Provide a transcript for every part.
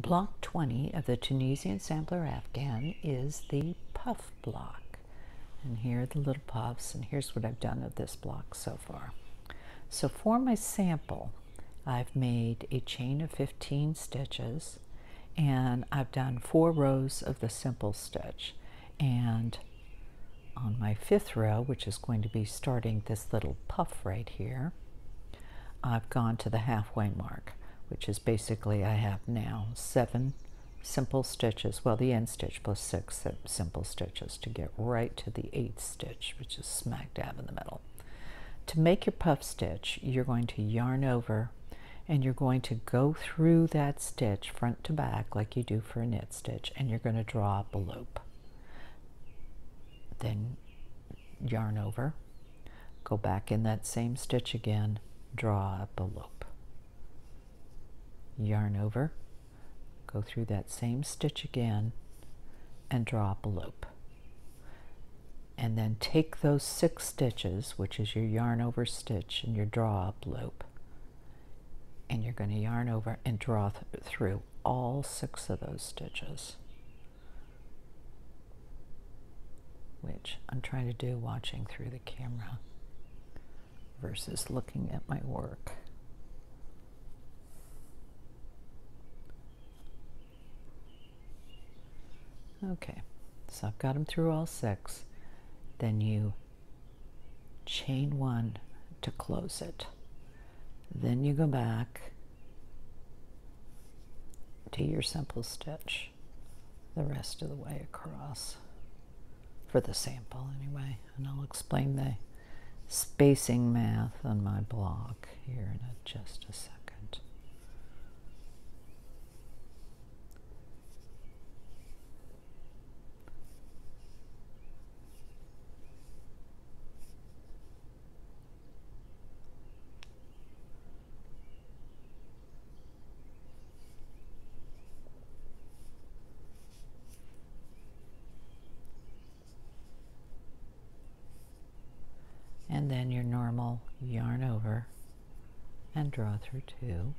Block 20 of the Tunisian Sampler Afghan is the puff block. And here are the little puffs, and here's what I've done of this block so far. So for my sample, I've made a chain of 15 stitches, and I've done four rows of the simple stitch. And on my fifth row, which is going to be starting this little puff right here, I've gone to the halfway mark which is basically I have now seven simple stitches, well the end stitch plus six simple stitches to get right to the eighth stitch, which is smack dab in the middle. To make your puff stitch, you're going to yarn over and you're going to go through that stitch front to back like you do for a knit stitch and you're going to draw up a loop. Then yarn over, go back in that same stitch again, draw up a loop yarn over, go through that same stitch again, and draw up a loop. And then take those six stitches, which is your yarn over stitch and your draw up loop, and you're going to yarn over and draw th through all six of those stitches. Which I'm trying to do watching through the camera versus looking at my work. Okay, so I've got them through all six. Then you chain one to close it. Then you go back to your simple stitch the rest of the way across for the sample anyway and I'll explain the spacing math on my blog here in just a second. and then your normal yarn over and draw through two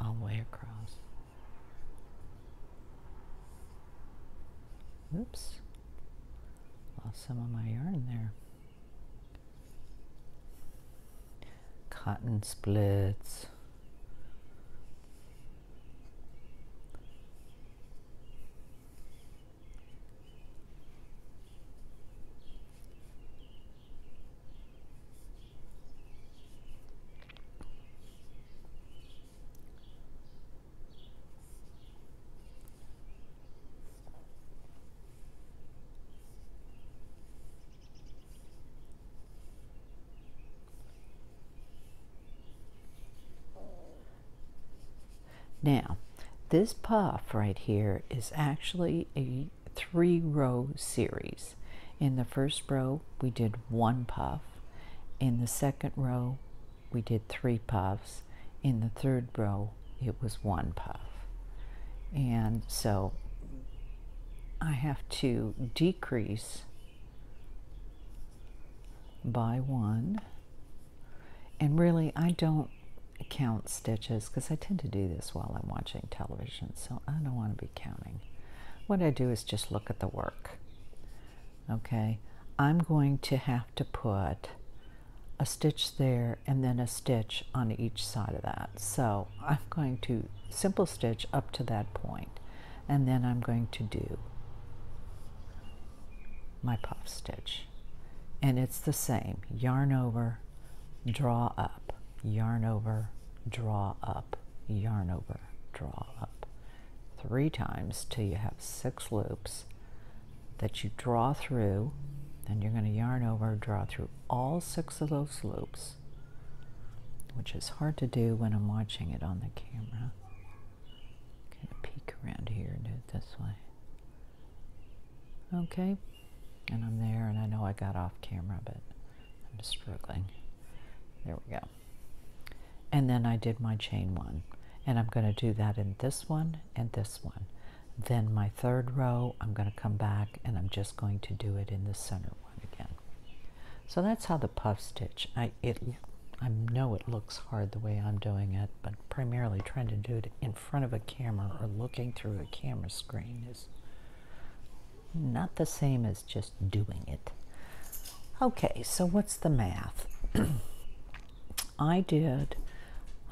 all the way across. Oops, lost some of my yarn there. Cotton splits. Now, this puff right here is actually a three row series. In the first row, we did one puff. In the second row, we did three puffs. In the third row, it was one puff. And so I have to decrease by one. And really, I don't count stitches because I tend to do this while I'm watching television, so I don't want to be counting. What I do is just look at the work. Okay, I'm going to have to put a stitch there and then a stitch on each side of that. So I'm going to simple stitch up to that point and then I'm going to do my puff stitch. And it's the same, yarn over, draw up, yarn over, draw up, yarn over, draw up. Three times till you have six loops that you draw through, and you're going to yarn over, draw through all six of those loops, which is hard to do when I'm watching it on the camera. Kind of peek around here and do it this way. Okay, and I'm there, and I know I got off camera, but I'm just struggling. There we go and then I did my chain one and I'm going to do that in this one and this one then my third row I'm going to come back and I'm just going to do it in the center one again so that's how the puff stitch I it I know it looks hard the way I'm doing it, but primarily trying to do it in front of a camera or looking through a camera screen is not the same as just doing it. Okay, so what's the math? I did,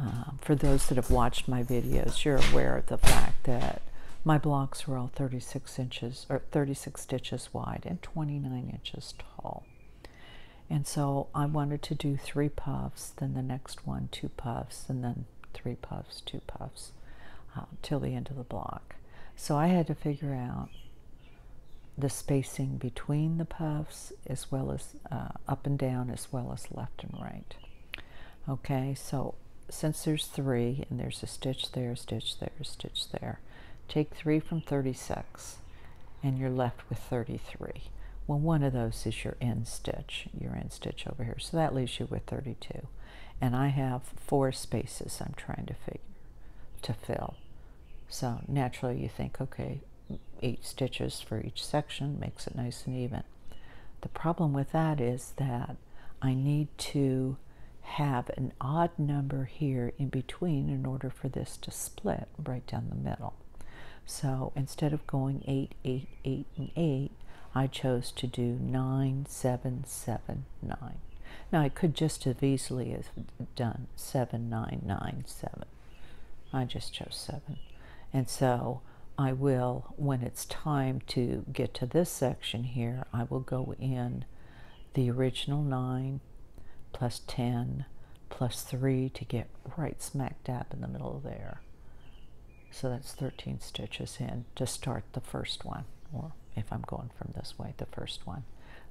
uh, for those that have watched my videos, you're aware of the fact that my blocks were all 36 inches or 36 stitches wide and 29 inches tall. And so I wanted to do three puffs, then the next one, two puffs, and then three puffs, two puffs, uh, till the end of the block. So I had to figure out the spacing between the puffs as well as uh, up and down as well as left and right. Okay, so since there's three and there's a stitch there, a stitch there, a stitch there, take three from 36 and you're left with 33. Well, one of those is your end stitch, your end stitch over here. So that leaves you with 32. And I have four spaces I'm trying to figure to fill. So naturally you think, okay, eight stitches for each section makes it nice and even. The problem with that is that I need to have an odd number here in between in order for this to split right down the middle. So instead of going 8, 8, 8, and 8, I chose to do 9, 7, 7, 9. Now I could just as easily have done 7, 9, 9, 7. I just chose 7. And so I will, when it's time to get to this section here, I will go in the original 9 plus 10 plus 3 to get right smack dab in the middle there. So that's 13 stitches in to start the first one, or if I'm going from this way, the first one.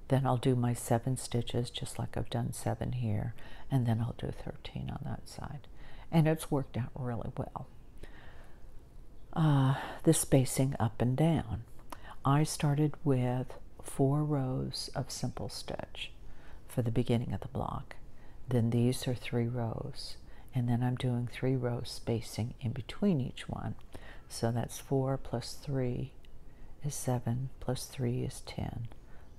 Then I'll do my seven stitches just like I've done seven here, and then I'll do 13 on that side. And it's worked out really well uh, the spacing up and down. I started with four rows of simple stitch for the beginning of the block. Then these are three rows. And then I'm doing three rows spacing in between each one. So that's four plus three is seven, plus three is 10,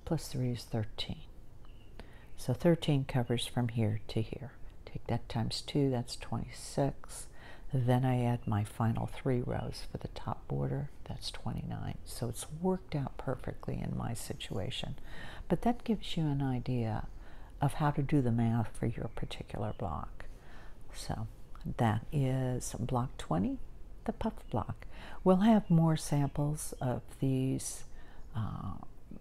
plus three is 13. So 13 covers from here to here. Take that times two, that's 26. Then I add my final three rows for the top border. That's 29. So it's worked out perfectly in my situation. But that gives you an idea of how to do the math for your particular block. So that is block 20, the puff block. We'll have more samples of these. Uh,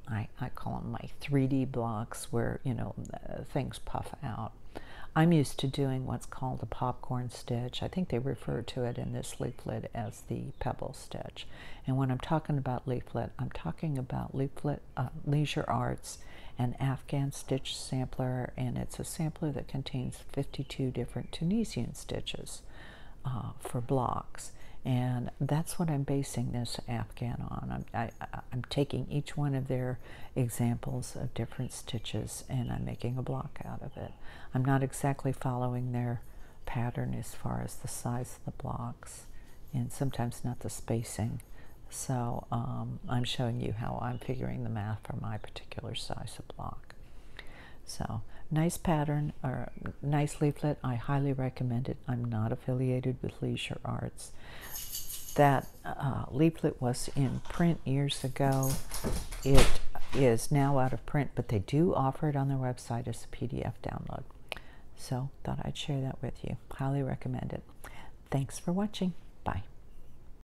I, I call them my 3D blocks where, you know, things puff out. I'm used to doing what's called a popcorn stitch. I think they refer to it in this leaflet as the pebble stitch. And when I'm talking about leaflet, I'm talking about leaflet uh, Leisure Arts An Afghan Stitch Sampler, and it's a sampler that contains 52 different Tunisian stitches uh, for blocks. And that's what I'm basing this Afghan on. I'm, I, am taking each one of their examples of different stitches and I'm making a block out of it. I'm not exactly following their pattern as far as the size of the blocks and sometimes not the spacing. So um, I'm showing you how I'm figuring the math for my particular size of block. So nice pattern or nice leaflet. I highly recommend it. I'm not affiliated with Leisure Arts. That uh, leaflet was in print years ago. It is now out of print, but they do offer it on their website as a PDF download. So thought I'd share that with you. Highly recommend it. Thanks for watching. Bye.